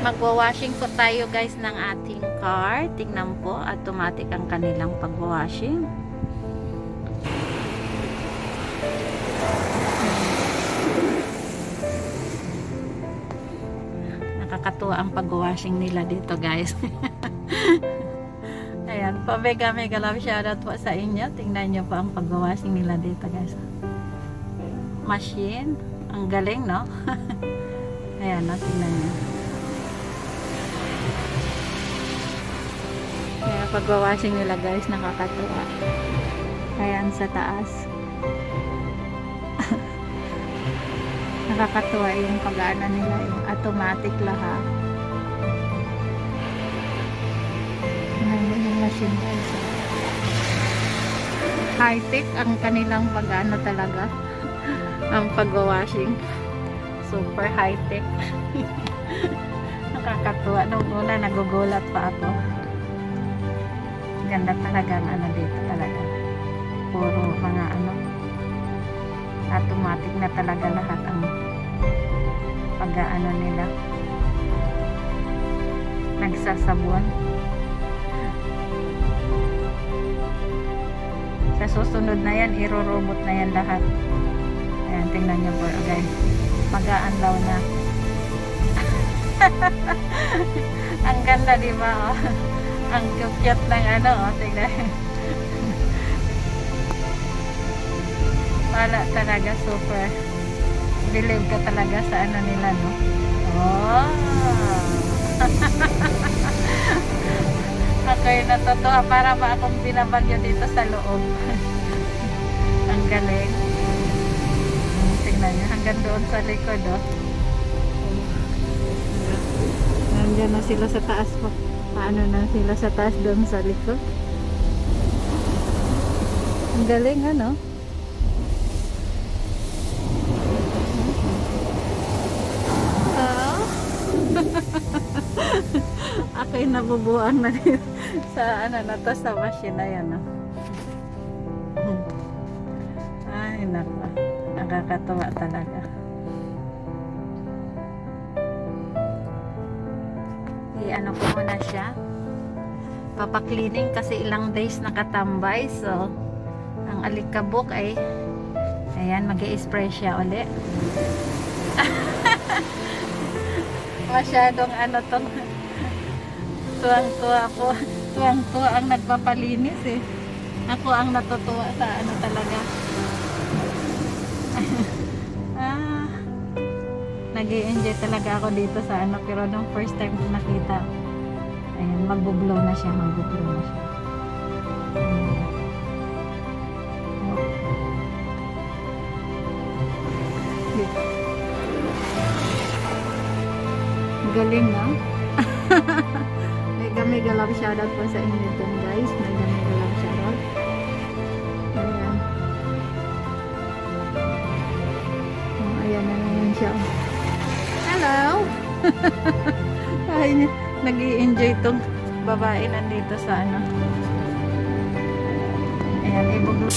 Magwa-washing po tayo guys ng ating car. Tingnan po, automatic ang kanilang pagwa-washing. Nakakatuwa ang pag-washing nila dito guys. Ayan, po mega mega love shoutout po sa inyo. Tingnan nyo po ang pag-washing nila dito guys. Machine. Ang galing no? Ayan, no? tingnan nyo. Kaya pag-washing nila guys, nakakatuwa. Ayan sa taas. nakakatuwa yung pag-ano nila, yung automatic lahat. Tingnan yung machine guys. High-tech ang kanilang pag-ano talaga. ang pag-washing. Super high-tech. nakakatuwa. Nung una, nagugulat pa ako ganda talaga ng ano dito talaga. Puro mga ano. Automatic na talaga lahat ang pag-ano nila. Nagsasabuan. Sa susunod na yan iro-robot na yan lahat. Ayan tingnan nyo po guys mag-aanlaw na. Ang ganda diba oh ang cute ng ano, oh, tignan. Wala talaga super. Believe ka talaga sa ano nila, no? Oh! Ako'y natutuwa para ba akong binabagyo dito sa loob. ang galing. Tingnan nyo, hanggang doon sa likod, oh. Nandiyan na sila sa taas po paano na sila sa taas doon sa likod? Ang galing ano? Ah. Ako'y nabubuan na dito sa ano na to sa machine na yan oh. ay naka nakakatawa talaga ano ko muna siya. Papaklining kasi ilang days nakatambay so ang alikabok ay ayan mag spray siya uli. Masyadong ano tong tuwang tuwa po tuwang tuwa ang nagpapalinis eh. Ako ang natutuwa sa ano talaga nag enjoy talaga ako dito sa ano pero nung first time ko nakita ayun magbo-blow na siya magbo-blow na siya. Galing no? Mega mega love shoutout po sa inyo dyan guys. Mega mega love shoutout. Ayan. Oh, ayan na naman siya Hello! Ay, nag enjoy tong babae nandito sa ano. Ayan, ibuglo.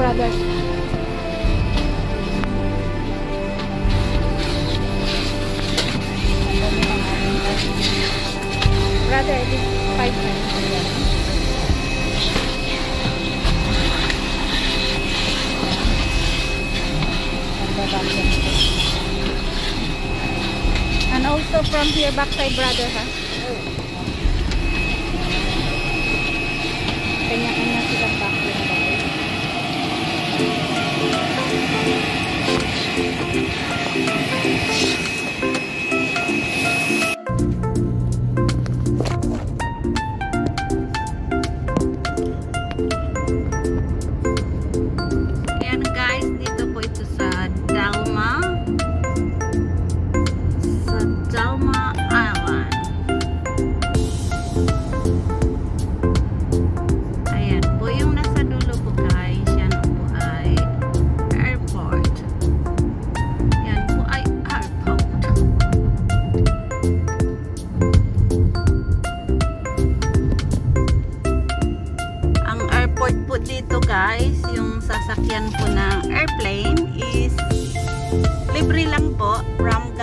Brothers. Brother, it is five And also from here backside brother ha. Kanya-kanya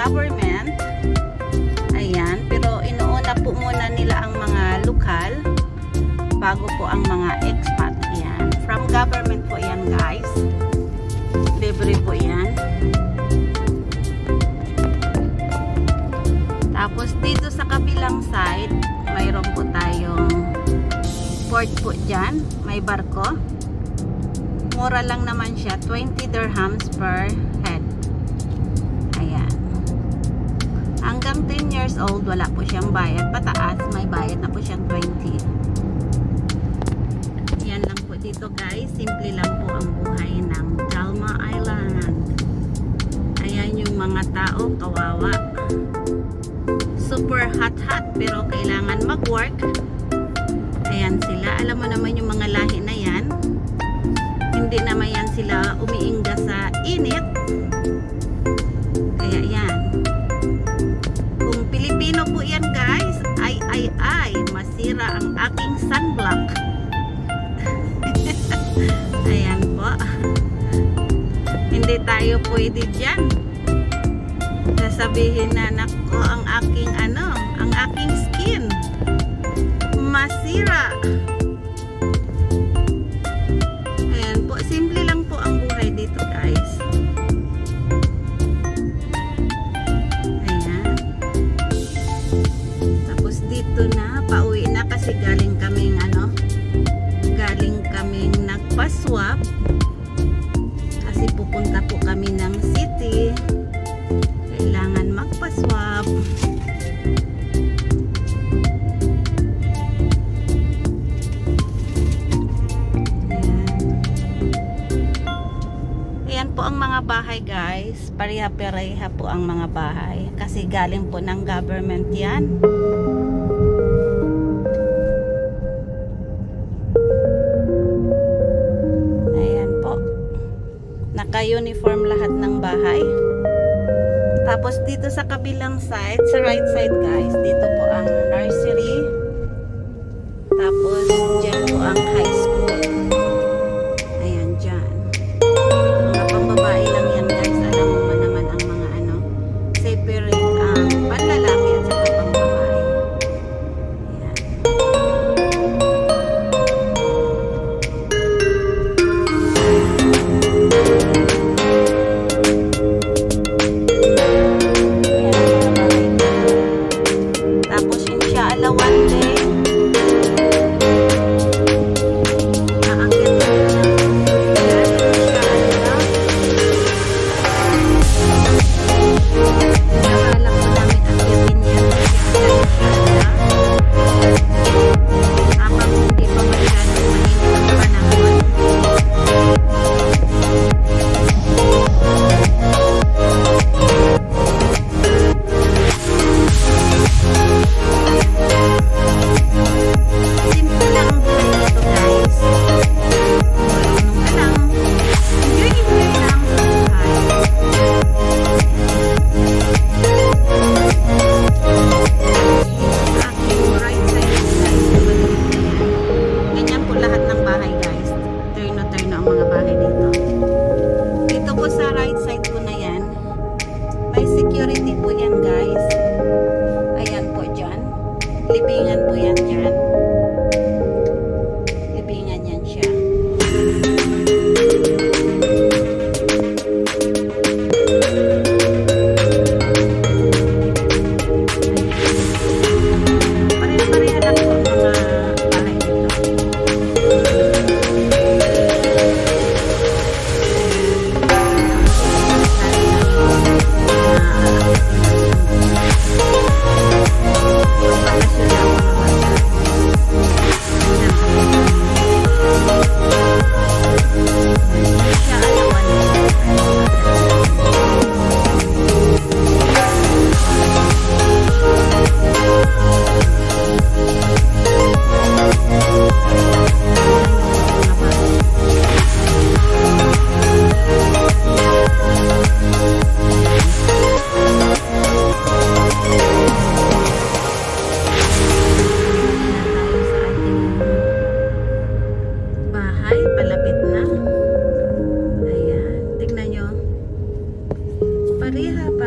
government. Ayan, pero inuuna po muna nila ang mga lokal bago po ang mga expat. Ayan, from government po yan guys. Libre po yan. Tapos dito sa kabilang side, mayroon po tayong port po dyan. May barko. Mura lang naman siya. 20 dirhams per head. Hanggang 10 years old, wala po siyang bayad. Pataas, may bayad na po siyang 20. Yan lang po dito guys. Simple lang po ang buhay ng Jalma Island. Ayan yung mga tao, kawawa super hot hot pero kailangan mag-work ayan sila alam mo naman yung mga lahi na yan hindi naman yan sila umiingga sa init Pilipino po yan guys. Ay ay ay masira ang aking sunblock. Ayan po. Hindi tayo pwede dyan. Sasabihin na nako ang aking ano, ang aking skin. Masira. Ayan guys. Pareha-pareha po ang mga bahay. Kasi galing po ng government yan. Ayan po. Naka-uniform lahat ng bahay. Tapos dito sa kabilang side, sa right side guys, dito po ang nursery. Tapos dyan po ang high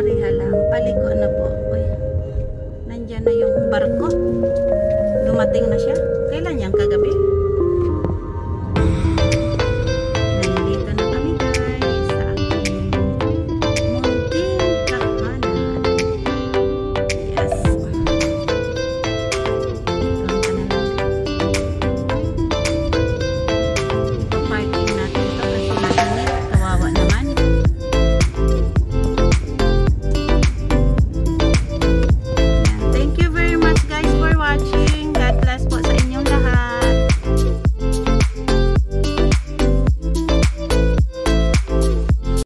Pareha lang. Pali Naliko na po. Uy, nandyan na yung barko. Dumating na siya. Kailan yan? Kagabi?